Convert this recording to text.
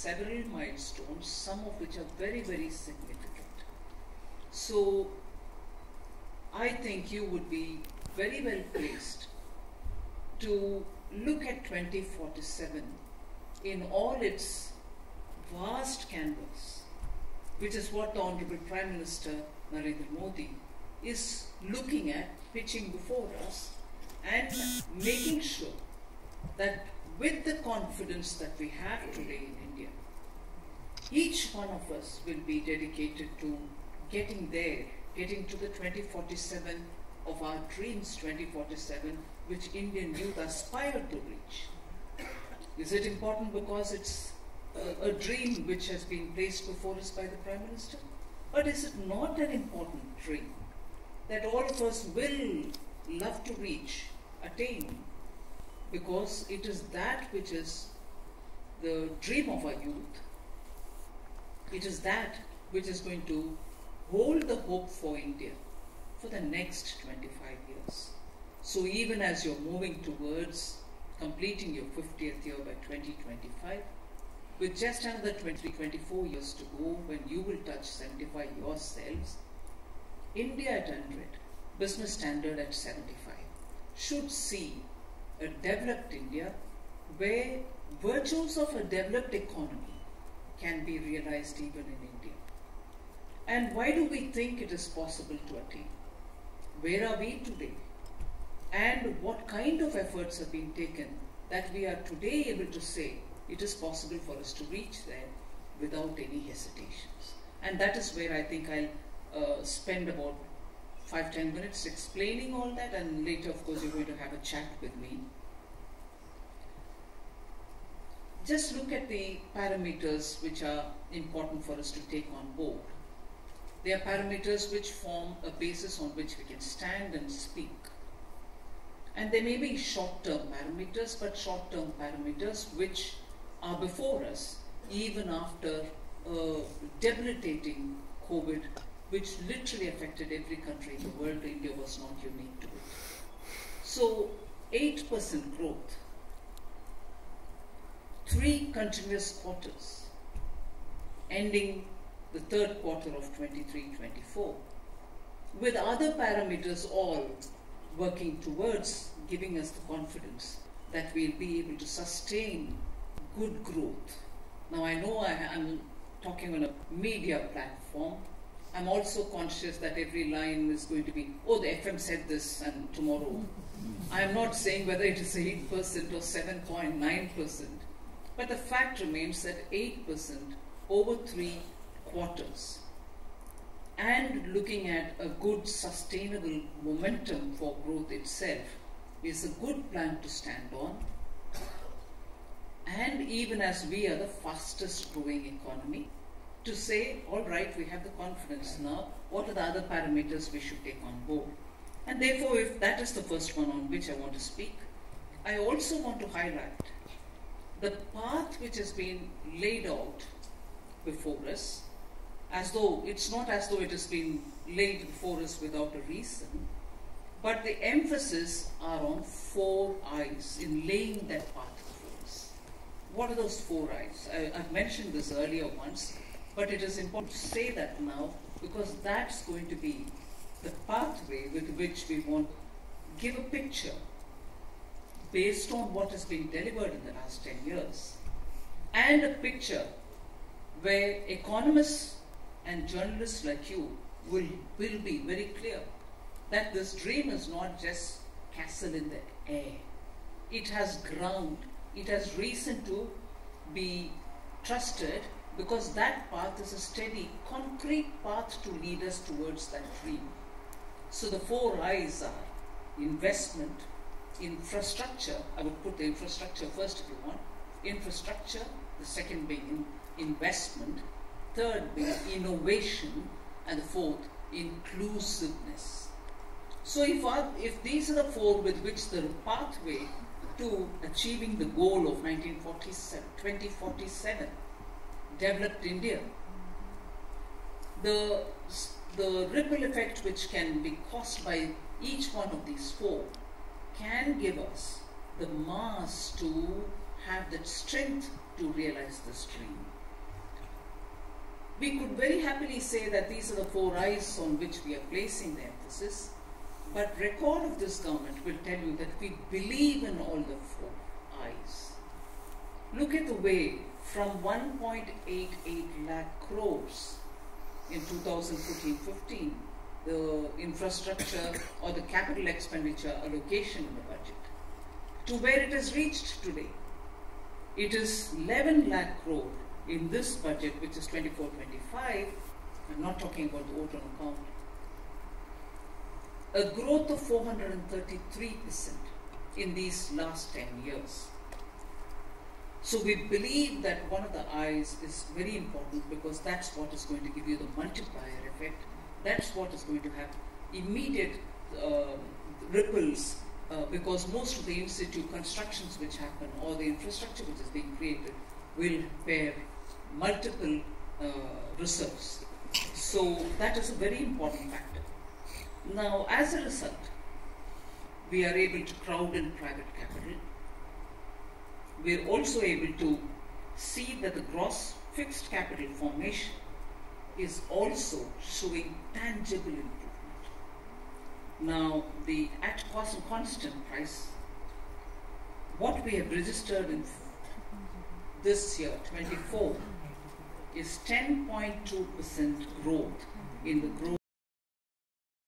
several milestones, some of which are very, very significant. So, I think you would be very well placed to look at 2047 in all its vast canvas, which is what the Honorable Prime Minister Narendra Modi is looking at, pitching before us, and making sure that with the confidence that we have today in India, each one of us will be dedicated to getting there, getting to the 2047 of our dreams 2047, which Indian youth aspire to reach. Is it important because it's a, a dream which has been placed before us by the Prime Minister? But is it not an important dream that all of us will love to reach, attain, because it is that which is the dream of our youth. It is that which is going to hold the hope for India for the next 25 years. So even as you're moving towards completing your 50th year by 2025, with just another 23, 24 years to go when you will touch 75 yourselves, India at 100, business standard at 75, should see a developed India where virtues of a developed economy can be realized even in India. And why do we think it is possible to attain? Where are we today? And what kind of efforts have been taken that we are today able to say it is possible for us to reach there without any hesitations? And that is where I think I'll uh, spend about five ten minutes explaining all that, and later, of course, you're going to have a chat with me. Just look at the parameters which are important for us to take on board. They are parameters which form a basis on which we can stand and speak. And they may be short term parameters, but short term parameters which are before us even after a debilitating COVID, which literally affected every country in the world. India was not unique to it. So, 8% growth, three continuous quarters, ending the third quarter of 23-24, with other parameters all working towards giving us the confidence that we'll be able to sustain good growth. Now I know I, am talking on a media platform. I'm also conscious that every line is going to be, oh, the FM said this and tomorrow. I'm not saying whether it is 8% or 7.9%, but the fact remains that 8% over three quarters and looking at a good sustainable momentum for growth itself is a good plan to stand on. And even as we are the fastest growing economy, to say, all right, we have the confidence now, what are the other parameters we should take on board? And therefore, if that is the first one on which I want to speak, I also want to highlight the path which has been laid out before us as though it's not as though it has been laid before us without a reason, but the emphasis are on four eyes in laying that path before us. What are those four eyes? I, I've mentioned this earlier once, but it is important to say that now because that's going to be the pathway with which we want to give a picture based on what has been delivered in the last 10 years and a picture where economists and journalists like you will, will be very clear that this dream is not just castle in the air. It has ground. It has reason to be trusted because that path is a steady, concrete path to lead us towards that dream. So the four eyes are investment, infrastructure. I would put the infrastructure first if you want. Infrastructure, the second being investment, third being innovation, and the fourth, inclusiveness. So if, our, if these are the four with which the pathway to achieving the goal of 1947, 2047, developed India, the, the ripple effect which can be caused by each one of these four can give us the mass to have that strength to realize this dream. We could very happily say that these are the four eyes on which we are placing the emphasis, but record of this government will tell you that we believe in all the four eyes. Look at the way from 1.88 lakh crores in 2014-15, the infrastructure or the capital expenditure allocation in the budget, to where it has reached today. It is 11 lakh crore in this budget, which is 24-25. I'm not talking about the vote account. A growth of 433% in these last 10 years. So we believe that one of the eyes is very important because that's what is going to give you the multiplier effect. That's what is going to have immediate uh, ripples uh, because most of the institute constructions which happen or the infrastructure which is being created will bear multiple uh, reserves. So that is a very important factor. Now, as a result, we are able to crowd in private capital. We are also able to see that the gross fixed capital formation is also showing tangible improvement. Now, the at cost and constant price, what we have registered in this year, 24, is 10.2% growth in the growth.